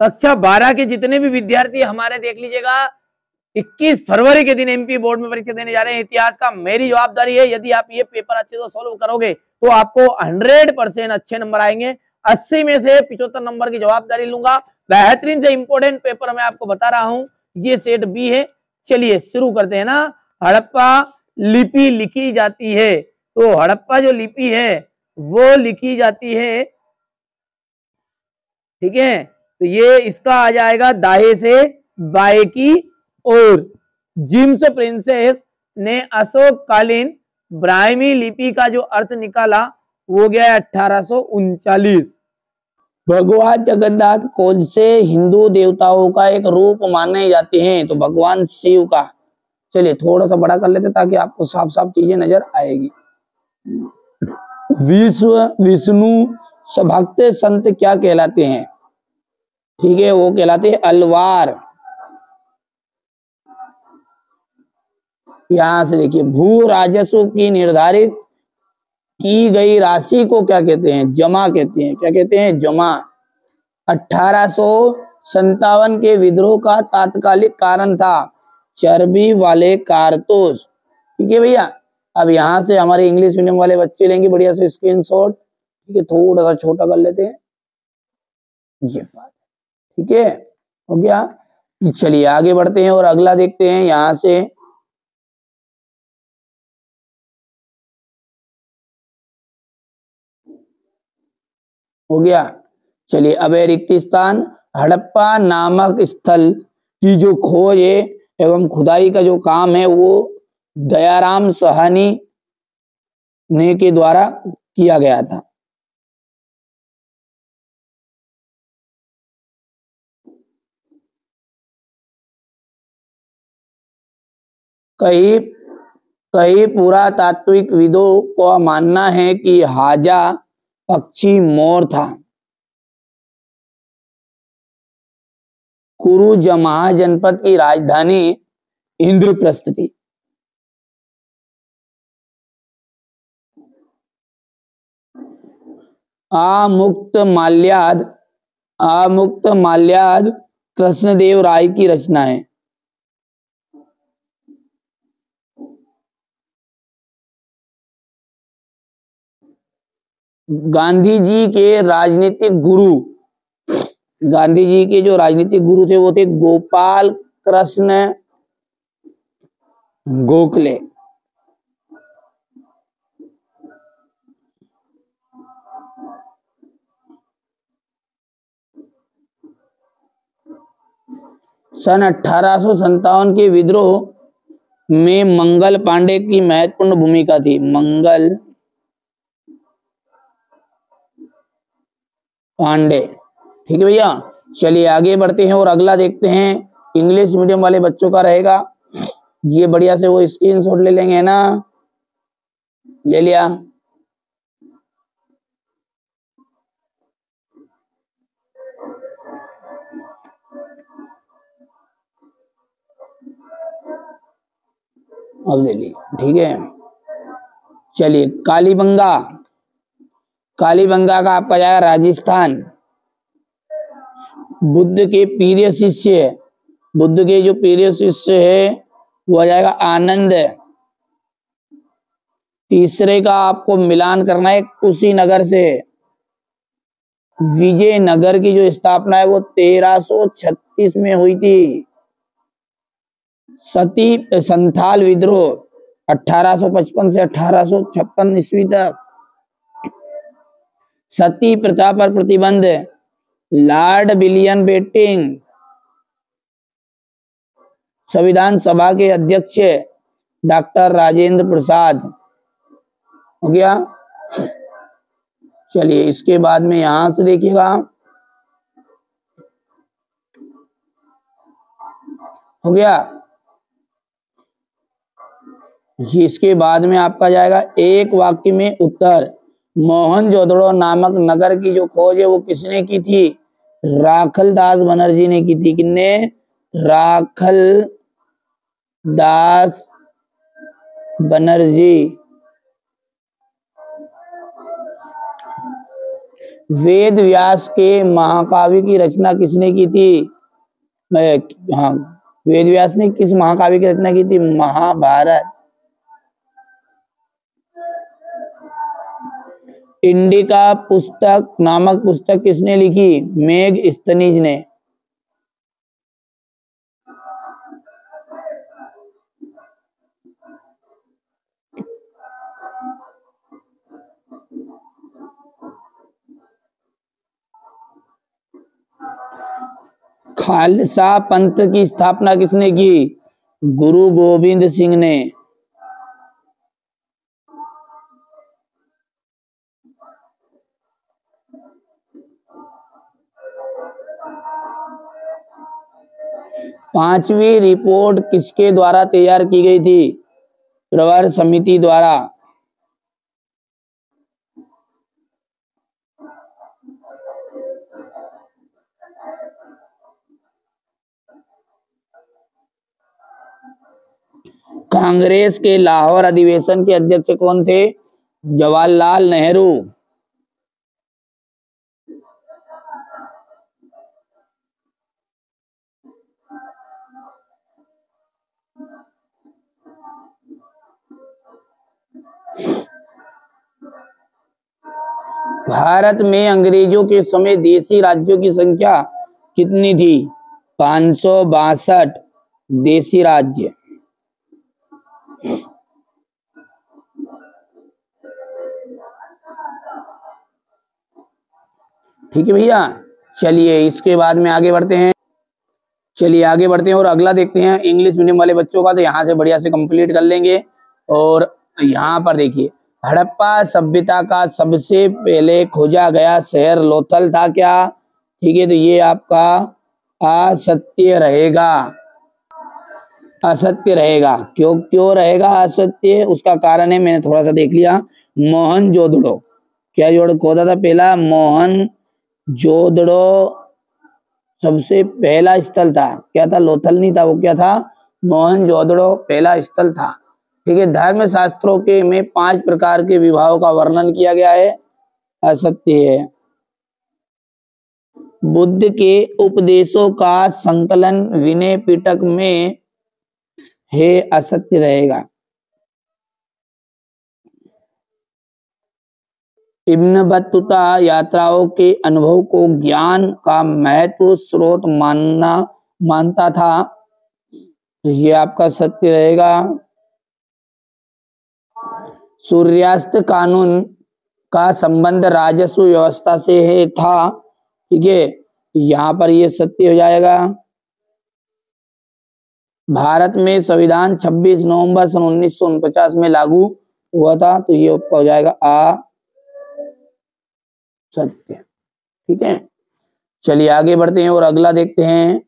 कक्षा बारह के जितने भी विद्यार्थी हमारे देख लीजिएगा 21 फरवरी के दिन एमपी बोर्ड में परीक्षा देने जा रहे हैं। इतिहास का मेरी जवाबदारी है, यदि आप ये पेपर अच्छे से सॉल्व करोगे तो आपको 100 परसेंट अच्छे नंबर आएँगे। 80 में से पिछहत्तर नंबर की जवाबदारी लूँगा। बेहतरीन से इंपोर्टेंट पेपर मैं आपको बता रहा हूँ। ये सेट बी है। चलिए शुरू करते हैं ना। हड़प्पा लिपि लिखी जाती है। तो हड़प्पा जो लिपि है, वो लिखी जाती है। ठीक है? तो ये इसका आ जाएगा दाहे से बाए की ओर। जिम्स प्रिंसेस ने अशोक कालीन ब्राह्मी लिपि का जो अर्थ निकाला, वो गया अठारह भगवान जगन्नाथ कौन से हिंदू देवताओं का एक रूप माने जाते हैं? तो भगवान शिव का। चलिए थोड़ा सा बड़ा कर लेते ताकि आपको साफ़ साफ़ चीज़ें नज़र आएगी। विश्व, विष्णु भक्त संत क्या कहलाते हैं? ठीक है, वो कहलाते हैं अलवार। यहाँ से देखिए भू राजस्व की निर्धारित की गई राशि को क्या कहते हैं? जमा कहते हैं। क्या कहते हैं? जमा। अठारह संतावन के विद्रोह का तात्कालिक कारण था। चर्बी वाले कारतूस। ठीक है भैया, अब यहाँ से हमारे इंग्लिश मीडियम वाले बच्चे लेंगे, बढ़िया से स्क्रीनशॉट ठीक है, थोड़ा सा छोटा कर लेते हैं। ये बात। ठीक है? हो गया? चलिए, आगे बढ़ते हैं और अगला देखते हैं यहाँ से। हो गया? चलिए, अब रिक्तिस्तान, हड़प्पा नामक स्थल की जो खोज है एवं खुदाई का जो काम है वो दयाराम सहानी ने के द्वारा किया गया था। कई कई पुरातात्विक विदों का मानना है कि हाजा पक्षी मोर था। कुरु जमा जनपद की राजधानी इंद्रप्रस्थ थी। आमुक्त माल्याद आमुक्त माल्याद कृष्णदेव राय की रचना है। गांधी जी के राजनीतिक गुरु। गांधी जी के जो राजनीतिक गुरु थे, वो थे गोपाल कृष्ण गोखले। सन अठारह के विद्रोह में मंगल पांडे की महत्वपूर्ण भूमिका थी। मंगल पांडे। ठीक है भैया? चलिए आगे बढ़ते हैं और अगला देखते हैं। इंग्लिश मीडियम वाले बच्चों का रहेगा। ये बढ़िया से वो स्क्रीन शॉट ले लेंगे ना? ले लिया। अब ले ली। ठीक है? चलिए, कालीबंगा। कालीबंगा का आपका जाएगा राजस्थान। बुद्ध के प्रिय शिष्य, बुद्ध के जो प्रिय शिष्य है, वो आ जाएगा आनंद। तीसरे का आपको मिलान करना है उसी कुशीनगर से। विजय नगर की जो स्थापना है, वो 1336 में हुई थी। सती संथाल विद्रोह 1855 से 1856 ईस्वी तक। सती प्रथा पर प्रतिबंध। लॉर्ड बिलियन बेटिंग संविधान सभा के अध्यक्ष डॉक्टर राजेंद्र प्रसाद। हो गया? चलिए, इसके बाद में यहाँ से देखिएगा। हो गया? इसके बाद में आपका जाएगा एक वाक्य में उत्तर। मोहन जोदड़ो नामक नगर की जो खोज है, वो किसने की थी? राखल दास बनर्जी ने की थी। किन्ने? राखल दास बनर्जी। वेद व्यास के महाकाव्य की रचना किसने की थी? हाँ वेद व्यास ने किस महाकाव्य की रचना की थी? महाभारत। इंडिका पुस्तक, नामक पुस्तक किसने लिखी? मेघ स्तनिज ने। खालसा पंथ की स्थापना किसने की? गुरु गोविंद सिंह ने। पांचवी रिपोर्ट किसके द्वारा तैयार की गई थी? प्रवर समिति द्वारा। कांग्रेस के लाहौर अधिवेशन के अध्यक्ष कौन थे? जवाहरलाल नेहरू। भारत में अंग्रेज़ों के समय देशी राज्यों की संख्या कितनी थी? पाँच देशी राज्य। ठीक है भैया, चलिए इसके बाद में आगे बढ़ते हैं। चलिए आगे बढ़ते हैं और अगला देखते हैं। इंग्लिश मीडियम वाले बच्चों का तो यहाँ से बढ़िया से कंप्लीट कर लेंगे और यहाँ पर देखिए हड़प्पा सभ्यता का सबसे पहले खोजा गया शहर लोथल था क्या? ठीक है तो ये आपका असत्य रहेगा। असत्य रहेगा। क्यों क्यों रहेगा असत्य? उसका कारण है, मैंने थोड़ा सा देख लिया। मोहन जोदड़ो। क्या जोड़ खोदा था पहला? मोहन जोदड़ो सबसे पहला स्थल था। क्या था? लोथल नहीं था, वो क्या था? मोहन जोदड़ो पहला स्थल था। ठीक है धर्म शास्त्रों के में पाँच प्रकार के विवाहों का वर्णन किया गया है। असत्य है। बुद्ध के उपदेशों का संकलन विनय पिटक में है, असत्य रहेगा। इब्न बत्तुता यात्राओं के अनुभव को ज्ञान का महत्व स्रोत मानना, मानता था। ये आपका सत्य रहेगा। सूर्यास्त कानून का संबंध राजस्व व्यवस्था से है, था। ठीक है? यहाँ पर ये सत्य हो जाएगा। भारत में संविधान 26 नवंबर सन उन्नीस में लागू हुआ था तो ये हो जाएगा आ सत्य। ठीक है? चलिए आगे बढ़ते हैं और अगला देखते हैं।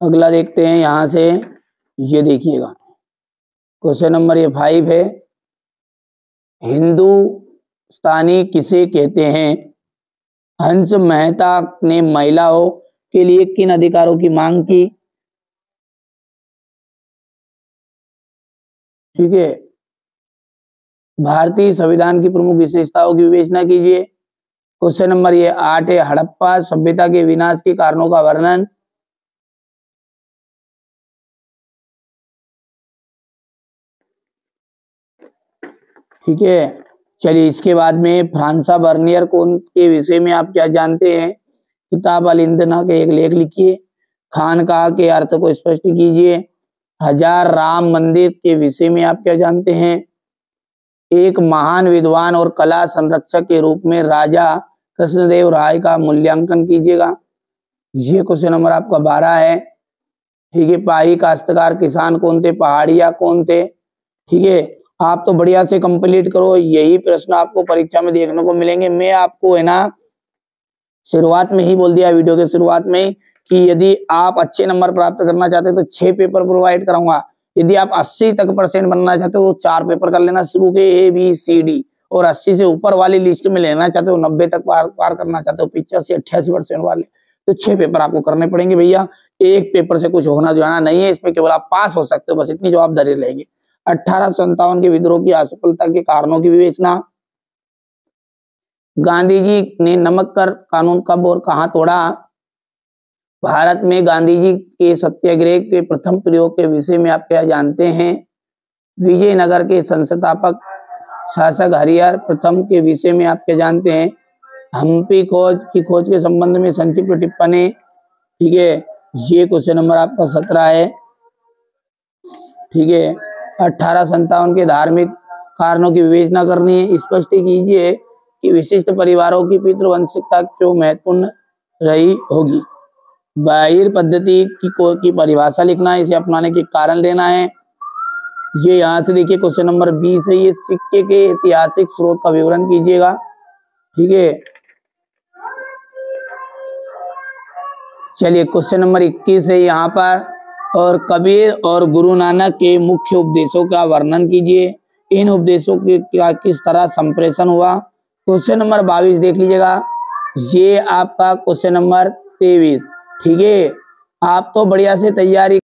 अगला देखते हैं यहाँ से। ये देखिएगा। क्वेश्चन नंबर ये फाइव है। हिंदुस्तानी किसे कहते हैं? हंस मेहता ने महिलाओं के लिए किन अधिकारों की मांग की? ठीक है। भारतीय संविधान की प्रमुख विशेषताओं की विवेचना कीजिए। क्वेश्चन नंबर ये आठ है। हड़प्पा सभ्यता के विनाश के कारणों का वर्णन। ठीक है? चलिए, इसके बाद में फ्रांसा बर्नियर कौन के विषय में आप क्या जानते हैं? किताब अल इंदना के एक लेख लिखिए। खान कहा के अर्थ को स्पष्ट कीजिए। हज़ार राम मंदिर के विषय में आप क्या जानते हैं? एक महान विद्वान और कला संरक्षक के रूप में राजा कृष्णदेव राय का मूल्यांकन कीजिएगा। ये क्वेश्चन नंबर आपका बारह है। ठीक है, पाही काश्तकार किसान कौन थे? पहाड़िया कौन थे? ठीक है आप तो बढ़िया से कंप्लीट करो, यही प्रश्न आपको परीक्षा में देखने को मिलेंगे। मैं आपको है ना, शुरुआत में ही बोल दिया वीडियो के शुरुआत में कि यदि आप अच्छे नंबर प्राप्त करना चाहते हो तो छह पेपर प्रोवाइड कराऊँगा। यदि आप 80 तक परसेंट बनना चाहते हो तो चार पेपर कर लेना शुरू के ए बी सी डी और 80 से ऊपर वाली लिस्ट में लेना चाहते हो, नब्बे तक पार पार करना चाहते हो, पिचासी अट्ठासी परसेंट वाले तो छह पेपर आपको करने पड़ेंगे भैया। एक पेपर से कुछ होना जो है नहीं है, इसमें केवल आप पास हो सकते हो, बस इतनी जवाबदारी रहेगी। अठारह सौ सत्तावन के विद्रोह की असफलता के कारणों की विवेचना। गांधी जी ने नमक कर कानून कब और कहा तोड़ा? भारत में गांधी जी के सत्याग्रह के प्रथम प्रयोग के विषय में आप क्या जानते हैं? विजयनगर के संस्थापक शासक हरिहर प्रथम के विषय में आप क्या जानते हैं? हम्पी खोज की खोज के संबंध में संक्षिप्त टिप्पणी। ठीक है, ये क्वेश्चन नंबर आपका सत्रह है। ठीक है अठारह संतावन के धार्मिक कारणों की विवेचना करनी है। स्पष्ट कीजिए कि विशिष्ट परिवारों की पितृवंशिकता क्यों महत्वपूर्ण रही होगी? बाहिर पद्धति की को की परिभाषा लिखना है इसे अपनाने के कारण लेना है। ये यहाँ से देखिए, क्वेश्चन नंबर बीस है। ये सिक्के के ऐतिहासिक स्रोत का विवरण कीजिएगा। ठीक है? चलिए, क्वेश्चन नंबर इक्कीस है यहाँ पर। और कबीर और गुरु नानक के मुख्य उपदेशों का वर्णन कीजिए। इन उपदेशों के क्या किस तरह संप्रेषण हुआ? क्वेश्चन नंबर बाईस देख लीजिएगा। ये आपका क्वेश्चन नंबर तेईस। ठीक है? आप तो बढ़िया से तैयारी